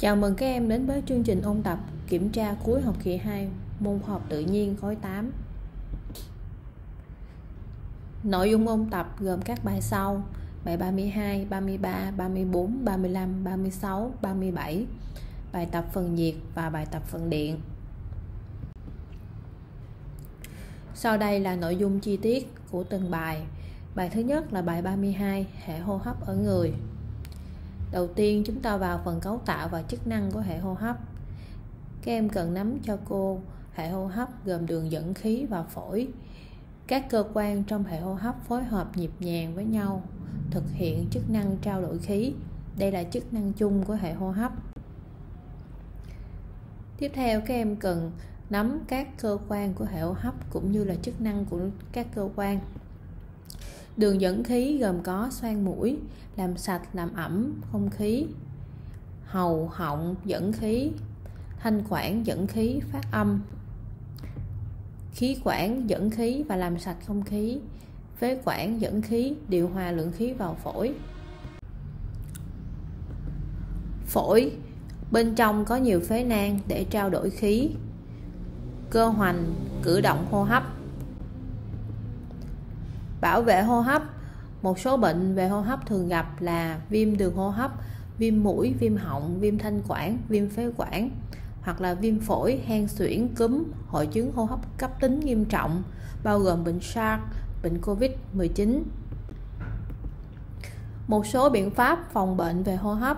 Chào mừng các em đến với chương trình ôn tập kiểm tra cuối học kỳ 2 môn học tự nhiên khối 8. Nội dung ôn tập gồm các bài sau: bài 32, 33, 34, 35, 36, 37, bài tập phần nhiệt và bài tập phần điện. Sau đây là nội dung chi tiết của từng bài. Bài thứ nhất là bài 32, hệ hô hấp ở người. Đầu tiên chúng ta vào phần cấu tạo và chức năng của hệ hô hấp. Các em cần nắm cho cô hệ hô hấp gồm đường dẫn khí và phổi. Các cơ quan trong hệ hô hấp phối hợp nhịp nhàng với nhau, thực hiện chức năng trao đổi khí. Đây là chức năng chung của hệ hô hấp. Tiếp theo các em cần nắm các cơ quan của hệ hô hấp cũng như là chức năng của các cơ quan Đường dẫn khí gồm có xoang mũi, làm sạch, làm ẩm không khí, hầu, họng dẫn khí, thanh quản dẫn khí phát âm, khí quản dẫn khí và làm sạch không khí, phế quản dẫn khí điều hòa lượng khí vào phổi. Phổi bên trong có nhiều phế nang để trao đổi khí. Cơ hoành cử động hô hấp bảo vệ hô hấp. Một số bệnh về hô hấp thường gặp là viêm đường hô hấp, viêm mũi, viêm họng, viêm thanh quản, viêm phế quản, hoặc là viêm phổi, hen suyễn, cúm, hội chứng hô hấp cấp tính nghiêm trọng, bao gồm bệnh SARS, bệnh COVID-19 một số biện pháp phòng bệnh về hô hấp.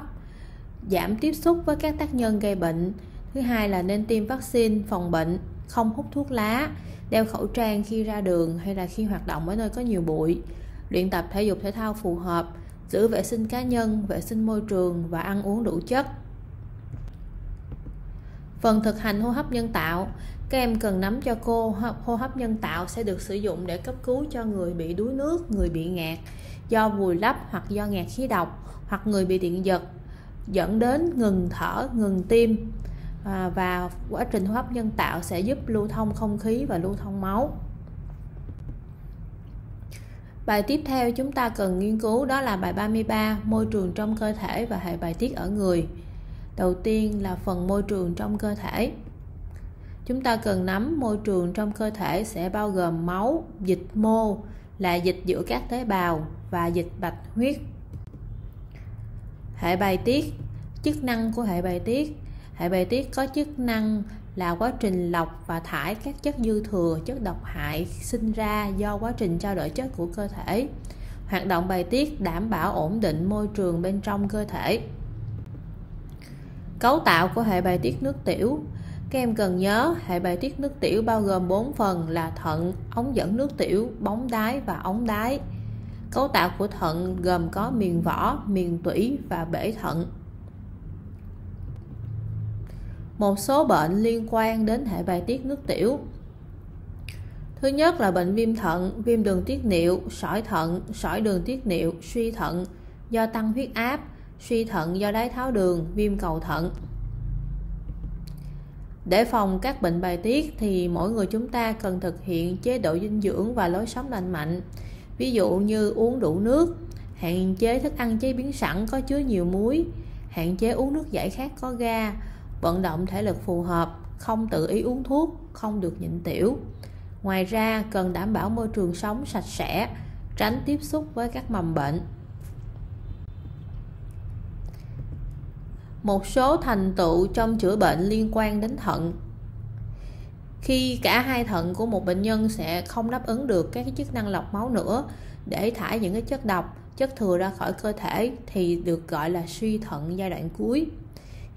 Giảm tiếp xúc với các tác nhân gây bệnh. Thứ hai là nên tiêm vaccine phòng bệnh, không hút thuốc lá đeo khẩu trang khi ra đường hay là khi hoạt động ở nơi có nhiều bụi. Luyện tập thể dục thể thao phù hợp, giữ vệ sinh cá nhân, vệ sinh môi trường và ăn uống đủ chất. Phần thực hành hô hấp nhân tạo. Các em cần nắm cho cô hô hấp nhân tạo sẽ được sử dụng để cấp cứu cho người bị đuối nước, người bị ngạt do vùi lấp hoặc do ngạt khí độc hoặc người bị điện giật, dẫn đến ngừng thở, ngừng tim à, và quá trình hô hấp nhân tạo sẽ giúp lưu thông không khí và lưu thông máu Bài tiếp theo chúng ta cần nghiên cứu đó là bài 33 môi trường trong cơ thể và hệ bài tiết ở người. Đầu tiên là phần môi trường trong cơ thể. Chúng ta cần nắm môi trường trong cơ thể sẽ bao gồm máu, dịch mô là dịch giữa các tế bào và dịch bạch huyết. Hệ bài tiết, chức năng của hệ bài tiết hệ bài tiết có chức năng là quá trình lọc và thải các chất dư thừa chất độc hại sinh ra do quá trình trao đổi chất của cơ thể. Hoạt động bài tiết đảm bảo ổn định môi trường bên trong cơ thể. Cấu tạo của hệ bài tiết nước tiểu. Các em cần nhớ hệ bài tiết nước tiểu bao gồm 4 phần là thận, ống dẫn nước tiểu, bóng đái và ống đái. Cấu tạo của thận gồm có miền vỏ, miền tủy và bể thận một số bệnh liên quan đến hệ bài tiết nước tiểu. Thứ nhất là bệnh viêm thận, viêm đường tiết niệu, sỏi thận, sỏi đường tiết niệu, suy thận do tăng huyết áp, suy thận do đái tháo đường, viêm cầu thận. Để phòng các bệnh bài tiết thì mỗi người chúng ta cần thực hiện chế độ dinh dưỡng và lối sống lành mạnh. Ví dụ như uống đủ nước, hạn chế thức ăn chế biến sẵn có chứa nhiều muối, hạn chế uống nước giải khát có ga vận động thể lực phù hợp, không tự ý uống thuốc, không được nhịn tiểu. Ngoài ra, cần đảm bảo môi trường sống sạch sẽ, tránh tiếp xúc với các mầm bệnh. Một số thành tựu trong chữa bệnh liên quan đến thận. Khi cả hai thận của một bệnh nhân sẽ không đáp ứng được các chức năng lọc máu nữa, để thải những cái chất độc, chất thừa ra khỏi cơ thể thì được gọi là suy thận giai đoạn cuối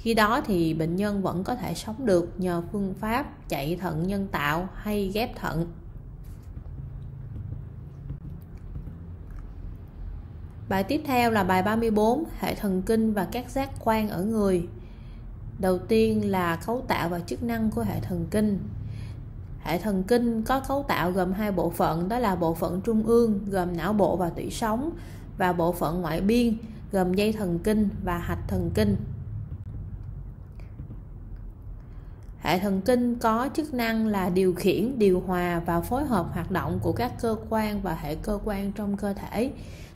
khi đó thì bệnh nhân vẫn có thể sống được nhờ phương pháp chạy thận nhân tạo hay ghép thận Bài tiếp theo là bài 34, hệ thần kinh và các giác quan ở người. Đầu tiên là cấu tạo và chức năng của hệ thần kinh. Hệ thần kinh có cấu tạo gồm hai bộ phận, đó là bộ phận trung ương gồm não bộ và tủy sống và bộ phận ngoại biên gồm dây thần kinh và hạch thần kinh. Hệ thần kinh có chức năng là điều khiển, điều hòa và phối hợp hoạt động của các cơ quan và hệ cơ quan trong cơ thể.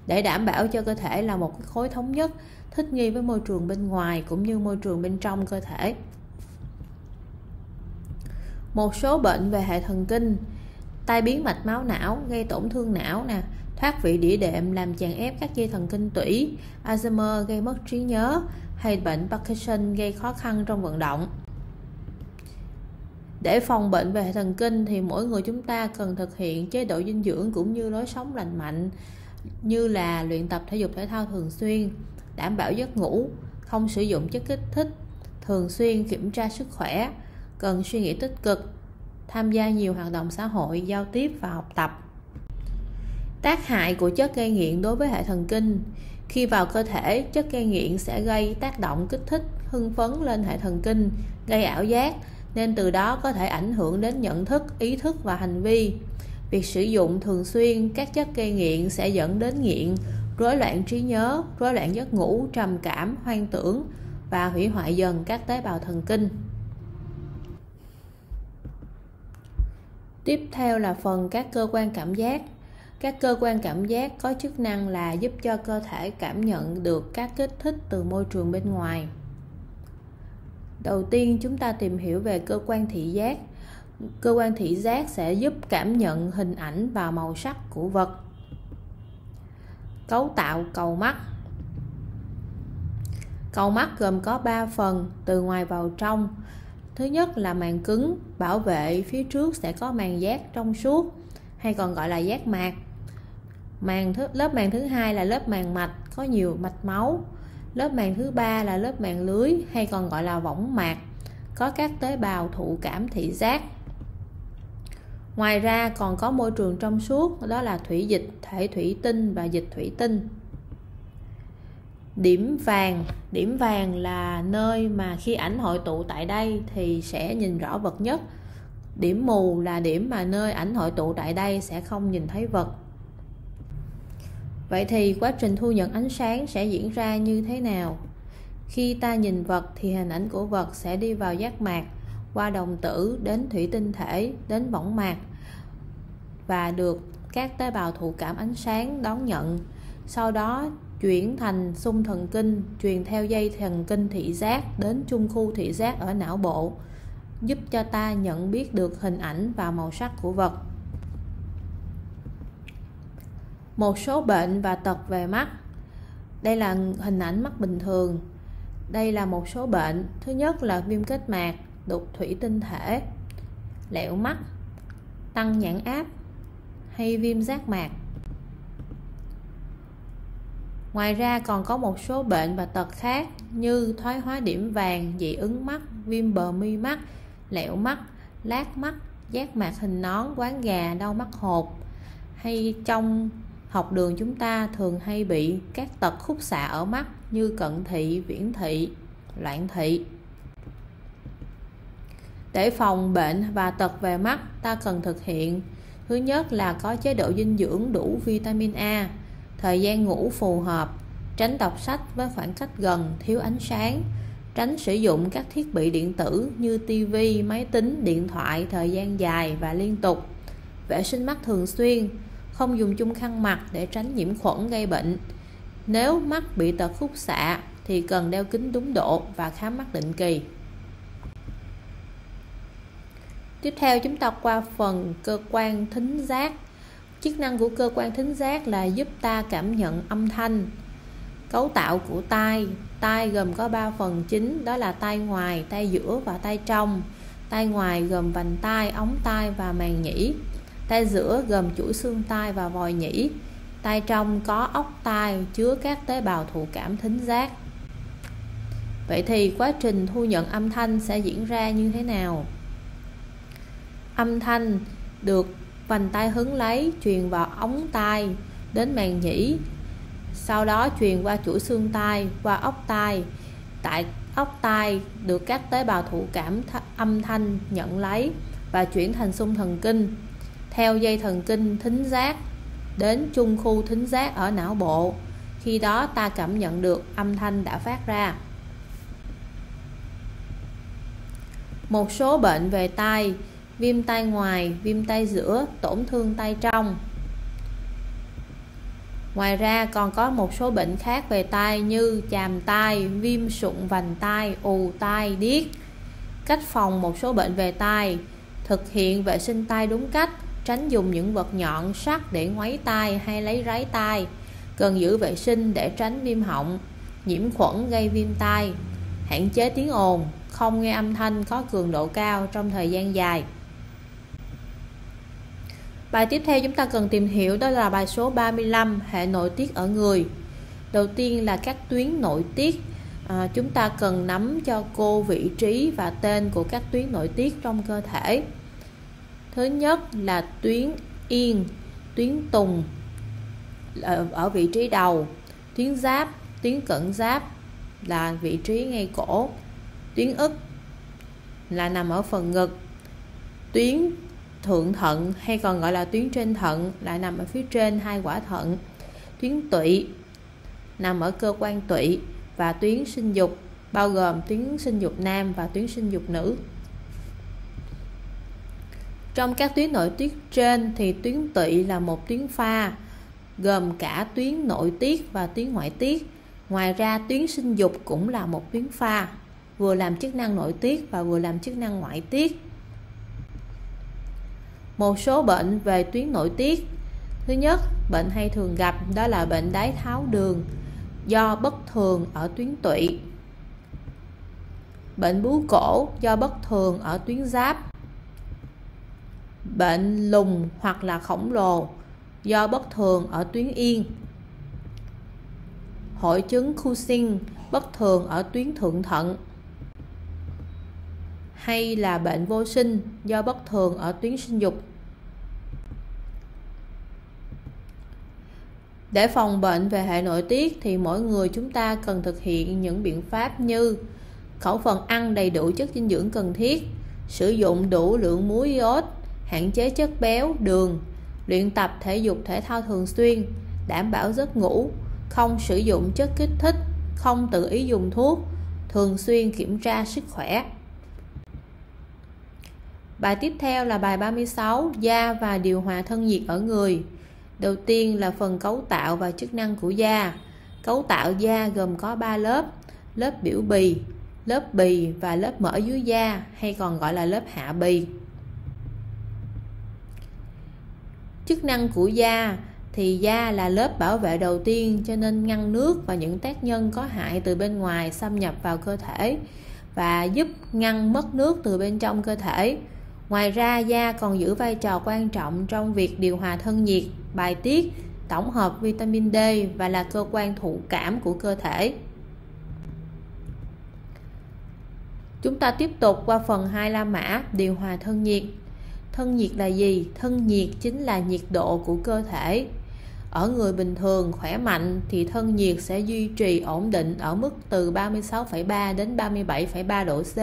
Để đảm bảo cho cơ thể là một khối thống nhất, thích nghi với môi trường bên ngoài cũng như môi trường bên trong cơ thể. Một số bệnh về hệ thần kinh. Tai biến mạch máu não, gây tổn thương não nè, thoát vị đĩa đệm, làm chèn ép các dây thần kinh tủy, Alzheimer gây mất trí nhớ hay bệnh Parkinson gây khó khăn trong vận động để phòng bệnh về hệ thần kinh thì mỗi người chúng ta cần thực hiện chế độ dinh dưỡng cũng như lối sống lành mạnh, như là luyện tập thể dục thể thao thường xuyên, đảm bảo giấc ngủ, không sử dụng chất kích thích thường xuyên kiểm tra sức khỏe, cần suy nghĩ tích cực, tham gia nhiều hoạt động xã hội, giao tiếp và học tập. Tác hại của chất gây nghiện đối với hệ thần kinh. Khi vào cơ thể, chất gây nghiện sẽ gây tác động kích thích, hưng phấn lên hệ thần kinh, gây ảo giác nên từ đó có thể ảnh hưởng đến nhận thức, ý thức và hành vi. Việc sử dụng thường xuyên các chất gây nghiện sẽ dẫn đến nghiện, rối loạn trí nhớ, rối loạn giấc ngủ, trầm cảm, hoang tưởng và hủy hoại dần các tế bào thần kinh. Tiếp theo là phần các cơ quan cảm giác. Các cơ quan cảm giác có chức năng là giúp cho cơ thể cảm nhận được các kích thích từ môi trường bên ngoài đầu tiên chúng ta tìm hiểu về cơ quan thị giác. Cơ quan thị giác sẽ giúp cảm nhận hình ảnh và màu sắc của vật. Cấu tạo cầu mắt. Cầu mắt gồm có 3 phần từ ngoài vào trong. Thứ nhất là màng cứng bảo vệ phía trước sẽ có màng giác trong suốt hay còn gọi là giác mạc. Màng thứ, lớp màng thứ hai là lớp màng mạch có nhiều mạch máu lớp màng thứ ba là lớp màng lưới, hay còn gọi là võng mạc, có các tế bào thụ cảm thị giác. Ngoài ra còn có môi trường trong suốt, đó là thủy dịch, thể thủy tinh và dịch thủy tinh. Điểm vàng điểm vàng là nơi mà khi ảnh hội tụ tại đây thì sẽ nhìn rõ vật nhất. Điểm mù là điểm mà nơi ảnh hội tụ tại đây sẽ không nhìn thấy vật vậy thì quá trình thu nhận ánh sáng sẽ diễn ra như thế nào? Khi ta nhìn vật thì hình ảnh của vật sẽ đi vào giác mạc, qua đồng tử, đến thủy tinh thể, đến võng mạc, và được các tế bào thụ cảm ánh sáng đón nhận. Sau đó, chuyển thành xung thần kinh, truyền theo dây thần kinh thị giác đến trung khu thị giác ở não bộ, giúp cho ta nhận biết được hình ảnh và màu sắc của vật. Một số bệnh và tật về mắt. Đây là hình ảnh mắt bình thường. Đây là một số bệnh, thứ nhất là viêm kết mạc, đục thủy tinh thể lẹo mắt, tăng nhãn áp, hay viêm giác mạc. Ngoài ra còn có một số bệnh và tật khác như thoái hóa điểm vàng, dị ứng mắt, viêm bờ mi mắt lẹo mắt, lát mắt, giác mạc hình nón, quán gà, đau mắt hột, hay trong học đường chúng ta thường hay bị các tật khúc xạ ở mắt như cận thị viễn thị loạn thị. Để phòng bệnh và tật về mắt ta cần thực hiện. Thứ nhất là có chế độ dinh dưỡng đủ vitamin A thời gian ngủ phù hợp tránh đọc sách với khoảng cách gần thiếu ánh sáng tránh sử dụng các thiết bị điện tử như TV, máy tính, điện thoại thời gian dài và liên tục. Vệ sinh mắt thường xuyên không dùng chung khăn mặt để tránh nhiễm khuẩn gây bệnh. Nếu mắt bị tật khúc xạ, thì cần đeo kính đúng độ và khám mắt định kỳ. Tiếp theo, chúng ta qua phần cơ quan thính giác. Chức năng của cơ quan thính giác là giúp ta cảm nhận âm thanh, cấu tạo của tai. Tai gồm có 3 phần chính, đó là tai ngoài, tai giữa và tai trong. Tai ngoài gồm vành tai, ống tai và màng nhĩ tay giữa gồm chuỗi xương tai và vòi nhĩ. Tay trong có ốc tai chứa các tế bào thụ cảm thính giác. Vậy thì quá trình thu nhận âm thanh sẽ diễn ra như thế nào? Âm thanh được vành tai hứng lấy, truyền vào ống tai, đến màng nhĩ. Sau đó truyền qua chuỗi xương tai, qua ốc tai. Tại ốc tai được các tế bào thụ cảm âm thanh nhận lấy và chuyển thành xung thần kinh theo dây thần kinh thính giác đến trung khu thính giác ở não bộ khi đó ta cảm nhận được âm thanh đã phát ra một số bệnh về tai viêm tai ngoài viêm tai giữa tổn thương tai trong Ngoài ra còn có một số bệnh khác về tai như chàm tai, viêm sụn vành tai, ù tai, điếc. Cách phòng một số bệnh về tai Thực hiện vệ sinh tai đúng cách, tránh dùng những vật nhọn sắt để ngoáy tai hay lấy ráy tai. Cần giữ vệ sinh để tránh viêm họng, nhiễm khuẩn gây viêm tai. Hạn chế tiếng ồn, không nghe âm thanh có cường độ cao trong thời gian dài. Bài tiếp theo chúng ta cần tìm hiểu đó là bài số 35 hệ nội tiết ở người. Đầu tiên là các tuyến nội tiết. À, chúng ta cần nắm cho cô vị trí và tên của các tuyến nội tiết trong cơ thể. Thứ nhất là tuyến yên, tuyến tùng ờ, ở, vị trí đầu, tuyến giáp, tuyến cận giáp là vị trí ngay cổ, tuyến ức là nằm ở phần ngực, tuyến thượng thận hay còn gọi là tuyến trên thận lại nằm ở phía trên hai quả thận. Tuyến tụy nằm ở cơ quan tụy và tuyến sinh dục bao gồm tuyến sinh dục nam và tuyến sinh dục nữ trong các tuyến nội tiết trên thì tuyến tụy là một tuyến pha, gồm cả tuyến nội tiết và tuyến ngoại tiết. Ngoài ra, tuyến sinh dục cũng là một tuyến pha, vừa làm chức năng nội tiết và vừa làm chức năng ngoại tiết. Một số bệnh về tuyến nội tiết. Thứ nhất, bệnh hay thường gặp đó là bệnh đái tháo đường do bất thường ở tuyến tụy bệnh bướu cổ do bất thường ở tuyến giáp bệnh lùn hoặc là khổng lồ do bất thường ở tuyến yên. Hội chứng Cushing bất thường ở tuyến thượng thận. Hay là bệnh vô sinh do bất thường ở tuyến sinh dục. Để phòng bệnh về hệ nội tiết thì mỗi người chúng ta cần thực hiện những biện pháp như khẩu phần ăn đầy đủ chất dinh dưỡng cần thiết, sử dụng đủ lượng muối iốt, hạn chế chất béo, đường, luyện tập thể dục thể thao thường xuyên, đảm bảo giấc ngủ, không sử dụng chất kích thích, không tự ý dùng thuốc, thường xuyên kiểm tra sức khỏe. Bài tiếp theo là bài 36 da và điều hòa thân nhiệt ở người. Đầu tiên là phần cấu tạo và chức năng của da. Cấu tạo da gồm có 3 lớp, lớp biểu bì, lớp bì và lớp mỡ dưới da hay còn gọi là lớp hạ bì. Chức năng của da thì da là lớp bảo vệ đầu tiên cho nên ngăn nước và những tác nhân có hại từ bên ngoài xâm nhập vào cơ thể và giúp ngăn mất nước từ bên trong cơ thể Ngoài ra, da còn giữ vai trò quan trọng trong việc điều hòa thân nhiệt, bài tiết, tổng hợp vitamin D và là cơ quan thụ cảm của cơ thể. Chúng ta tiếp tục qua phần 2 la mã điều hòa thân nhiệt. Thân nhiệt là gì? Thân nhiệt chính là nhiệt độ của cơ thể. Ở người bình thường khỏe mạnh thì thân nhiệt sẽ duy trì ổn định ở mức từ 36,3 đến 37,3 độ C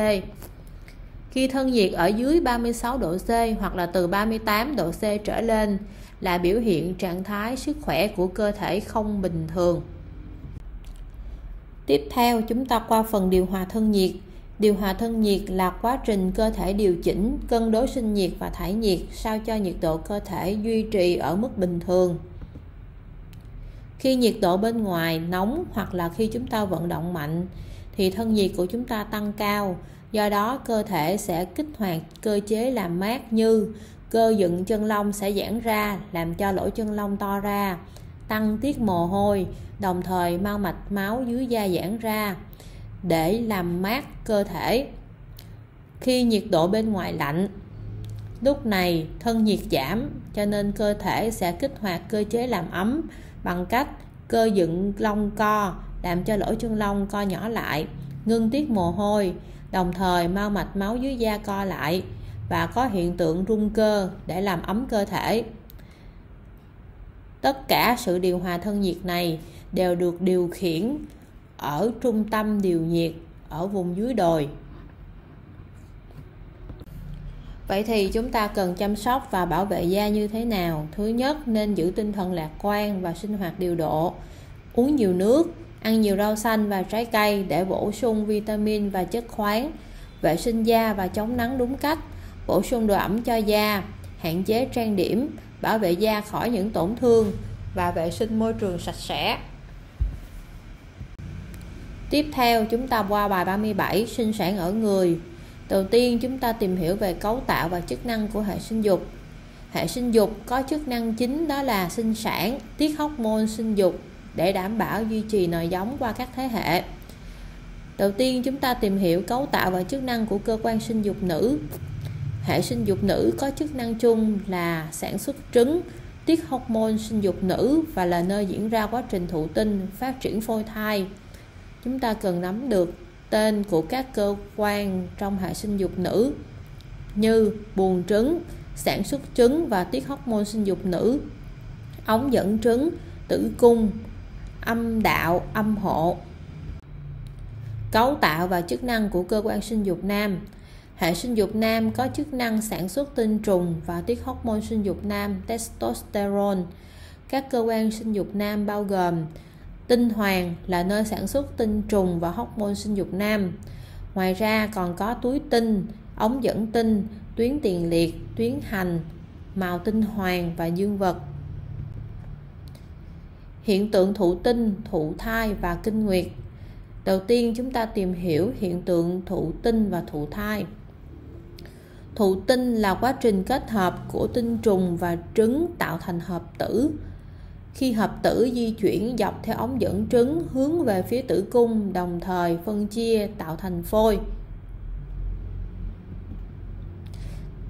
khi thân nhiệt ở dưới 36 độ C hoặc là từ 38 độ C trở lên là biểu hiện trạng thái sức khỏe của cơ thể không bình thường. Tiếp theo chúng ta qua phần điều hòa thân nhiệt. Điều hòa thân nhiệt là quá trình cơ thể điều chỉnh, cân đối sinh nhiệt và thải nhiệt sao cho nhiệt độ cơ thể duy trì ở mức bình thường. Khi nhiệt độ bên ngoài nóng hoặc là khi chúng ta vận động mạnh thì thân nhiệt của chúng ta tăng cao do đó cơ thể sẽ kích hoạt cơ chế làm mát như cơ dựng chân lông sẽ giãn ra làm cho lỗ chân lông to ra tăng tiết mồ hôi đồng thời mau mạch máu dưới da giãn ra để làm mát cơ thể. Khi nhiệt độ bên ngoài lạnh, lúc này thân nhiệt giảm, cho nên cơ thể sẽ kích hoạt cơ chế làm ấm bằng cách cơ dựng lông co, làm cho lỗ chân lông co nhỏ lại, ngưng tiết mồ hôi, đồng thời mau mạch máu dưới da co lại và có hiện tượng rung cơ để làm ấm cơ thể. Tất cả sự điều hòa thân nhiệt này đều được điều khiển ở trung tâm điều nhiệt ở vùng dưới đồi Vậy thì chúng ta cần chăm sóc và bảo vệ da như thế nào? Thứ nhất nên giữ tinh thần lạc quan và sinh hoạt điều độ, uống nhiều nước, ăn nhiều rau xanh và trái cây để bổ sung vitamin và chất khoáng, vệ sinh da và chống nắng đúng cách, bổ sung độ ẩm cho da, hạn chế trang điểm, bảo vệ da khỏi những tổn thương, và vệ sinh môi trường sạch sẽ. Tiếp theo chúng ta qua bài 37 sinh sản ở người. Đầu tiên chúng ta tìm hiểu về cấu tạo và chức năng của hệ sinh dục. Hệ sinh dục có chức năng chính đó là sinh sản, tiết hormone sinh dục để đảm bảo duy trì nòi giống qua các thế hệ. Đầu tiên chúng ta tìm hiểu cấu tạo và chức năng của cơ quan sinh dục nữ. Hệ sinh dục nữ có chức năng chung là sản xuất trứng, tiết hormone sinh dục nữ và là nơi diễn ra quá trình thụ tinh, phát triển phôi thai. Chúng ta cần nắm được tên của các cơ quan trong hệ sinh dục nữ như buồng trứng, sản xuất trứng và tiết hormone sinh dục nữ, ống dẫn trứng, tử cung, âm đạo, âm hộ. Cấu tạo và chức năng của cơ quan sinh dục nam Hệ sinh dục nam có chức năng sản xuất tinh trùng và tiết hormone sinh dục nam testosterone. Các cơ quan sinh dục nam bao gồm tinh hoàng là nơi sản xuất tinh trùng và hormone sinh dục nam. Ngoài ra còn có túi tinh, ống dẫn tinh, tuyến tiền liệt, tuyến hành, màu tinh hoàng và dương vật. Hiện tượng thụ tinh, thụ thai và kinh nguyệt. Đầu tiên chúng ta tìm hiểu hiện tượng thụ tinh và thụ thai. Thụ tinh là quá trình kết hợp của tinh trùng và trứng tạo thành hợp tử. Khi hợp tử di chuyển dọc theo ống dẫn trứng hướng về phía tử cung đồng thời phân chia tạo thành phôi.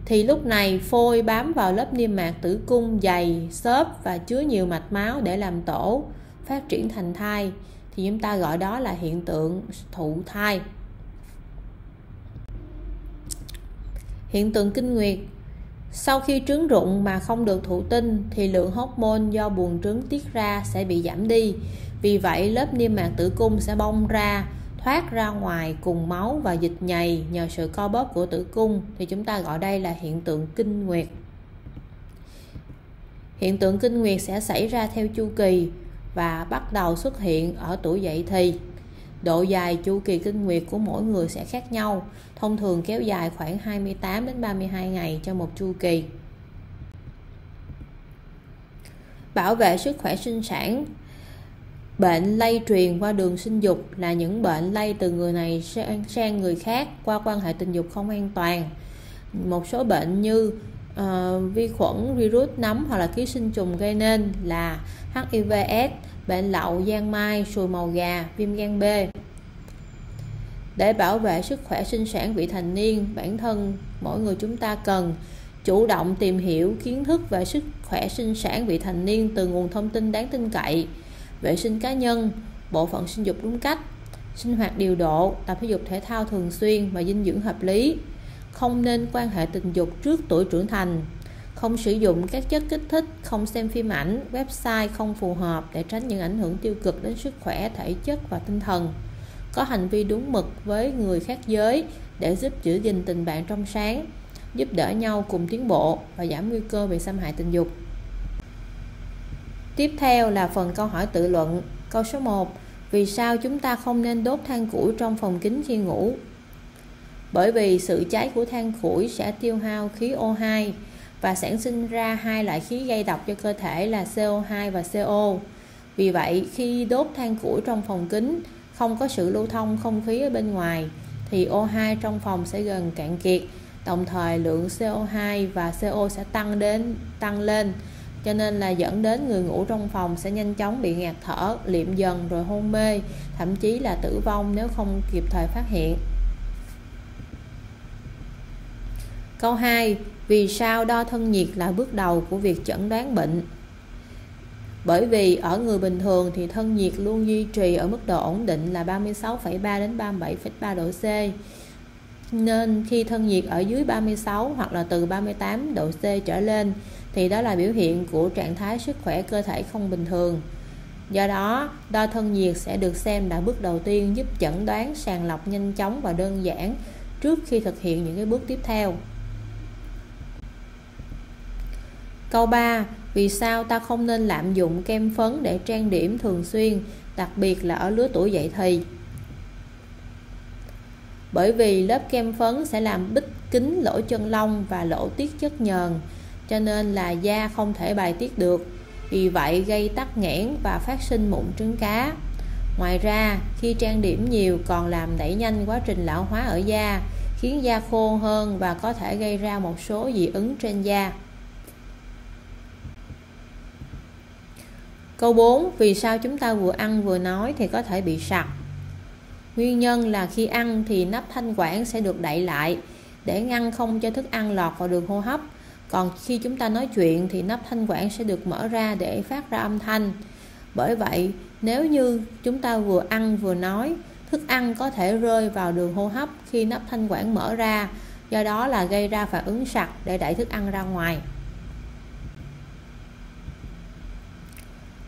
Thì lúc này phôi bám vào lớp niêm mạc tử cung dày, xốp và chứa nhiều mạch máu để làm tổ, phát triển thành thai. Thì chúng ta gọi đó là hiện tượng thụ thai. Hiện tượng kinh nguyệt sau khi trứng rụng mà không được thụ tinh thì lượng hormone do buồng trứng tiết ra sẽ bị giảm đi. Vì vậy lớp niêm mạc tử cung sẽ bong ra, thoát ra ngoài cùng máu và dịch nhầy nhờ sự co bóp của tử cung thì chúng ta gọi đây là hiện tượng kinh nguyệt. Hiện tượng kinh nguyệt sẽ xảy ra theo chu kỳ và bắt đầu xuất hiện ở tuổi dậy thì. Độ dài chu kỳ kinh nguyệt của mỗi người sẽ khác nhau, thông thường kéo dài khoảng 28 đến 32 ngày cho một chu kỳ. Bảo vệ sức khỏe sinh sản Bệnh lây truyền qua đường sinh dục là những bệnh lây từ người này sang người khác qua quan hệ tình dục không an toàn. Một số bệnh như uh, vi khuẩn, virus nấm hoặc là ký sinh trùng gây nên là HIVS, bệnh lậu, giang mai, sùi màu gà, viêm gan B. Để bảo vệ sức khỏe sinh sản vị thành niên, bản thân mỗi người chúng ta cần chủ động tìm hiểu kiến thức về sức khỏe sinh sản vị thành niên từ nguồn thông tin đáng tin cậy, vệ sinh cá nhân, bộ phận sinh dục đúng cách, sinh hoạt điều độ, tập thể dục thể thao thường xuyên và dinh dưỡng hợp lý. Không nên quan hệ tình dục trước tuổi trưởng thành, không sử dụng các chất kích thích, không xem phim ảnh, website không phù hợp để tránh những ảnh hưởng tiêu cực đến sức khỏe, thể chất và tinh thần. Có hành vi đúng mực với người khác giới để giúp giữ gìn tình bạn trong sáng, giúp đỡ nhau cùng tiến bộ và giảm nguy cơ bị xâm hại tình dục. Tiếp theo là phần câu hỏi tự luận. Câu số 1. Vì sao chúng ta không nên đốt than củi trong phòng kính khi ngủ? Bởi vì sự cháy của than củi sẽ tiêu hao khí O2 và sản sinh ra hai loại khí gây độc cho cơ thể là CO2 và CO. Vì vậy, khi đốt than củi trong phòng kính không có sự lưu thông không khí ở bên ngoài thì O2 trong phòng sẽ gần cạn kiệt đồng thời lượng CO2 và CO sẽ tăng đến tăng lên cho nên là dẫn đến người ngủ trong phòng sẽ nhanh chóng bị ngạt thở, liệm dần rồi hôn mê, thậm chí là tử vong nếu không kịp thời phát hiện. Câu 2. Vì sao đo thân nhiệt là bước đầu của việc chẩn đoán bệnh? Bởi vì ở người bình thường thì thân nhiệt luôn duy trì ở mức độ ổn định là 36,3 đến 37,3 độ C. Nên khi thân nhiệt ở dưới 36 hoặc là từ 38 độ C trở lên thì đó là biểu hiện của trạng thái sức khỏe cơ thể không bình thường. Do đó, đo thân nhiệt sẽ được xem là bước đầu tiên giúp chẩn đoán sàng lọc nhanh chóng và đơn giản trước khi thực hiện những cái bước tiếp theo. Câu 3. Vì sao ta không nên lạm dụng kem phấn để trang điểm thường xuyên, đặc biệt là ở lứa tuổi dậy thì? Bởi vì lớp kem phấn sẽ làm bích kính lỗ chân lông và lỗ tiết chất nhờn, cho nên là da không thể bài tiết được. vì vậy gây tắc nghẽn và phát sinh mụn trứng cá ngoài ra khi trang điểm nhiều còn làm đẩy nhanh quá trình lão hóa ở da khiến da khô hơn và có thể gây ra một số dị ứng trên da Câu 4. Vì sao chúng ta vừa ăn vừa nói thì có thể bị sặc? Nguyên nhân là khi ăn thì nắp thanh quản sẽ được đậy lại để ngăn không cho thức ăn lọt vào đường hô hấp. Còn khi chúng ta nói chuyện thì nắp thanh quản sẽ được mở ra để phát ra âm thanh. Bởi vậy, nếu như chúng ta vừa ăn vừa nói, thức ăn có thể rơi vào đường hô hấp khi nắp thanh quản mở ra, do đó là gây ra phản ứng sặc để đẩy thức ăn ra ngoài.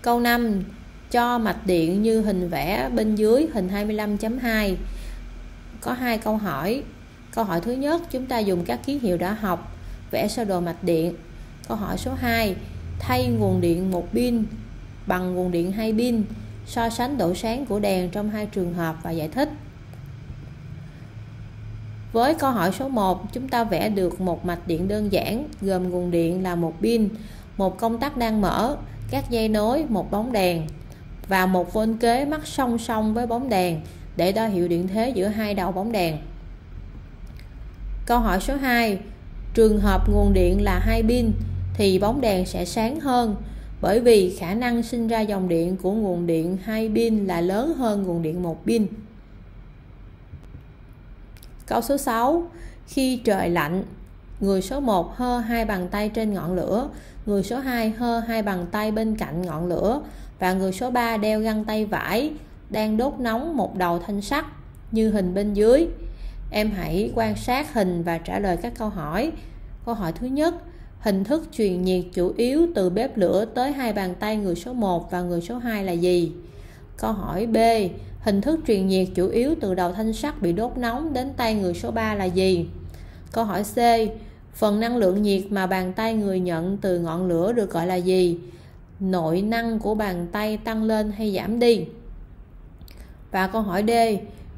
Câu 5 cho mạch điện như hình vẽ bên dưới, hình 25.2 có hai câu hỏi. Câu hỏi thứ nhất, chúng ta dùng các ký hiệu đã học, vẽ sơ đồ mạch điện. Câu hỏi số 2 thay nguồn điện một pin bằng nguồn điện hai pin, so sánh độ sáng của đèn trong hai trường hợp và giải thích. Với câu hỏi số 1 chúng ta vẽ được một mạch điện đơn giản, gồm nguồn điện là một pin. Một công tắc đang mở các dây nối một bóng đèn và một vôn kế mắc song song với bóng đèn để đo hiệu điện thế giữa hai đầu bóng đèn. Câu hỏi số 2. Trường hợp nguồn điện là hai pin thì bóng đèn sẽ sáng hơn bởi vì khả năng sinh ra dòng điện của nguồn điện hai pin là lớn hơn nguồn điện một pin. Câu số 6. Khi trời lạnh, người số 1 hơ hai bàn tay trên ngọn lửa, người số 2 hơ hai bàn tay bên cạnh ngọn lửa và người số 3 đeo găng tay vải đang đốt nóng một đầu thanh sắt như hình bên dưới. Em hãy quan sát hình và trả lời các câu hỏi. Câu hỏi thứ nhất, hình thức truyền nhiệt chủ yếu từ bếp lửa tới hai bàn tay người số 1 và người số 2 là gì? Câu hỏi B, hình thức truyền nhiệt chủ yếu từ đầu thanh sắt bị đốt nóng đến tay người số 3 là gì? Câu hỏi C, phần năng lượng nhiệt mà bàn tay người nhận từ ngọn lửa được gọi là gì? nội năng của bàn tay tăng lên hay giảm đi? Và câu hỏi D,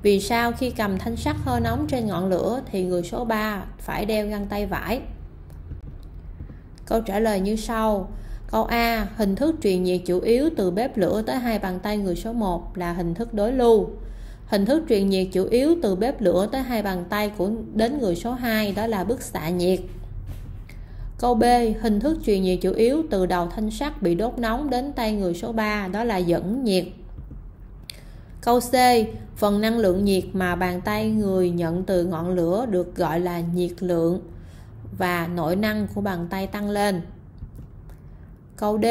vì sao khi cầm thanh sắt hơi nóng trên ngọn lửa thì người số 3 phải đeo găng tay vải? Câu trả lời như sau. Câu A, hình thức truyền nhiệt chủ yếu từ bếp lửa tới hai bàn tay người số 1 là hình thức đối lưu hình thức truyền nhiệt chủ yếu từ bếp lửa tới hai bàn tay của đến người số 2 đó là bức xạ nhiệt Câu B, hình thức truyền nhiệt chủ yếu từ đầu thanh sắt bị đốt nóng đến tay người số 3 đó là dẫn nhiệt. Câu C, phần năng lượng nhiệt mà bàn tay người nhận từ ngọn lửa được gọi là nhiệt lượng và nội năng của bàn tay tăng lên. Câu D,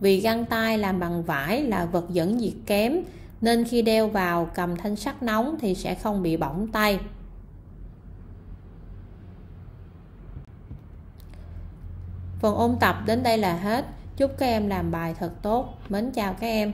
vì găng tay làm bằng vải là vật dẫn nhiệt kém nên khi đeo vào cầm thanh sắt nóng thì sẽ không bị bỏng tay. Phần ôn tập đến đây là hết. Chúc các em làm bài thật tốt. Mến chào các em.